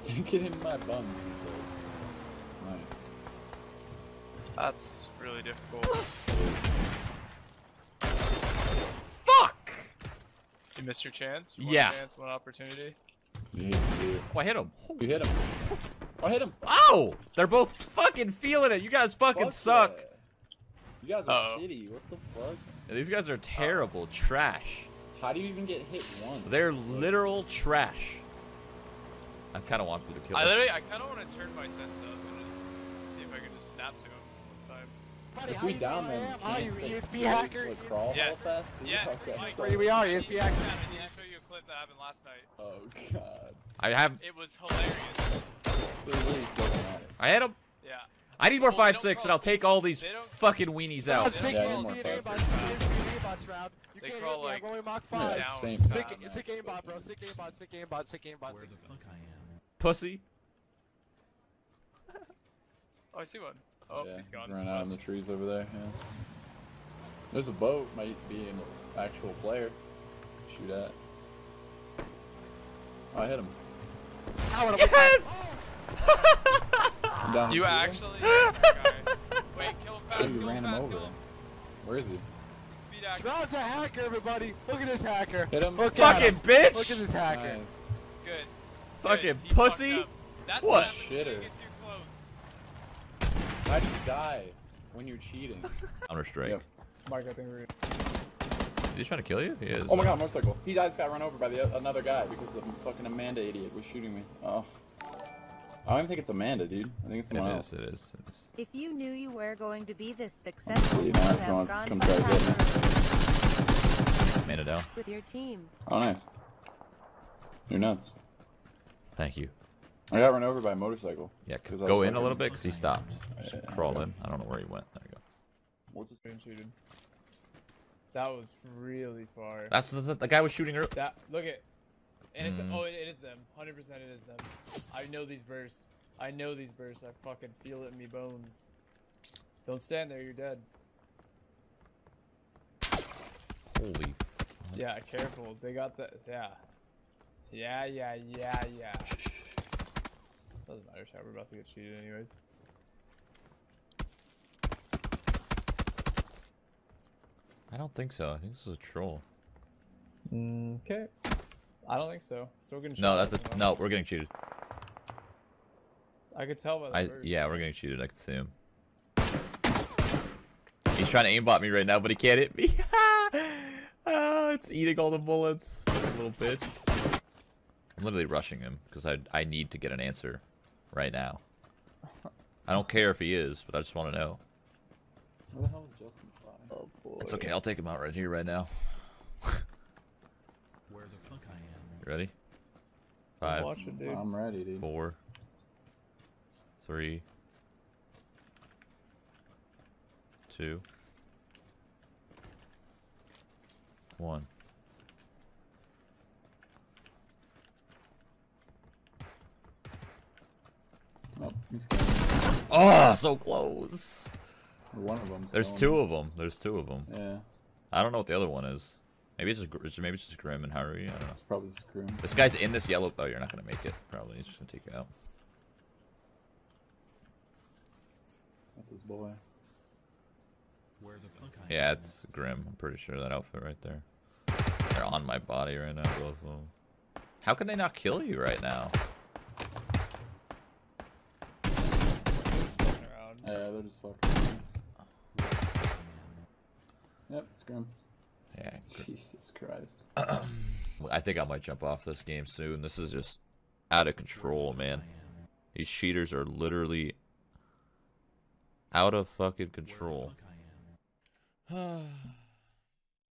Stick it in my buns, he says. Nice. That's really difficult. Fuck! You missed your chance. One Yeah. chance, one opportunity. You hate to see it. Oh, I hit him. You hit him. I hit him. Oh! They're both fucking feeling it. You guys fucking Fuck suck. yeah. You guys are Uh-oh. shitty. What the fuck? These guys are terrible. Trash. How do you even get hit once? They're literal trash. I kind of want you to kill I us. literally, I kind of want to turn my sense up and just see if I can just snap to him one time. Buddy, If we down them, am? You ESP hacker? Like, crawl Yes. hella fast? Yes, Okay, Mike. so- we are, ESP need to- hacker. I need to show you a clip that happened last night. Oh god. I have. It was hilarious. So really at it. I hit him. Yeah. I need more Well, five don't six, and I'll take all these fucking weenies out. sick Yeah, of more seeing fast aimbots. food. seeing aimbots round. You They can't crawl hit me, I'm like going Mach 5. down same. Sick, sick aimbot, bro. Sick aimbot, sick aimbot, sick aimbot. Where Sick the fuck I am. Pussy. Oh, I see one. Oh, yeah, he's gone. Ran out in the trees over there. Yeah. There's a boat. Might be an actual player. Shoot at. Oh, I hit him. I Yes. Down You the actually. okay. Wait, kill him fast. Dude, Kill ran him him over. Kill him. Where is he? Speed act. Shroud's a hacker, everybody. Look at this hacker. Hit him. Look Fucking him. bitch. Look at this hacker. Nice. Good. Fucking Good. He pussy. That's What? happens when Shitter. get too. How'd you die when you're cheating? Counter Strike. Yep. Mike, I think we're. Is he trying to kill you? He is. Oh my god, motorcycle. He just got run over by the another guy because the fucking Amanda idiot was shooting me. Oh. I don't even think it's Amanda, dude. I think it's It someone is. It is. It is. If you knew you were going to be this successful, You you know, would if you have gone come for try to get me. Hacker Man down. with your team. Oh, nice. You're nuts. Thank you. I got run over by a motorcycle. Yeah, 'Cause I go in a little bit because he stopped. Just Yeah, crawl okay. in. I don't know where he went. There you go. We'll just- Been shooting. That was really far. That's the, the guy was shooting earlier. That look at, and it's Mm. oh it, it is them. Hundred percent it is them. I know these bursts. I know these bursts. I fucking feel it in me bones. Don't stand there. You're dead. Holy. f- Yeah, careful. They got the yeah. Yeah, yeah, yeah, yeah. Doesn't matter, chat. We're about to get cheated anyways. I don't think so. I think this is a troll. Okay. I don't think so. Still getting No, that's a no. We're getting cheated. I could tell by the I yeah, we're getting cheated. I can see him. He's trying to aimbot me right now, but he can't hit me. Ah, it's eating all the bullets. Little bitch. I'm literally rushing him because I I need to get an answer right now. I don't care if he is, but I just want to know. Where the hell is Justin Fly? Oh boy. It's okay. I'll take him out right here, right now. Where the fuck I am. You ready? Five, Watch it, dude. I'm ready, dude. four, three, two, one. Oh, he's killing. Oh, ah, so close. One of them's There's two of them. There's two of them. Yeah, I don't know what the other one is. Maybe it's just maybe it's just Grim and Harry. I don't know. it's probably just Grim. This guy's in this yellow. Oh, you're not gonna make it. Probably he's just gonna take you out. That's his boy. Where the fuck Yeah, it's Grim. I'm pretty sure that outfit right there. They're on my body right now, both of them. How can they not kill you right now? Fucking around. Yeah, they're just fucking. Yep, it's Grim. Yeah. Gr- Jesus Christ. I think I might jump off this game soon. This is just out of control, man. These cheaters are literally out of fucking Where the control. fuck I am.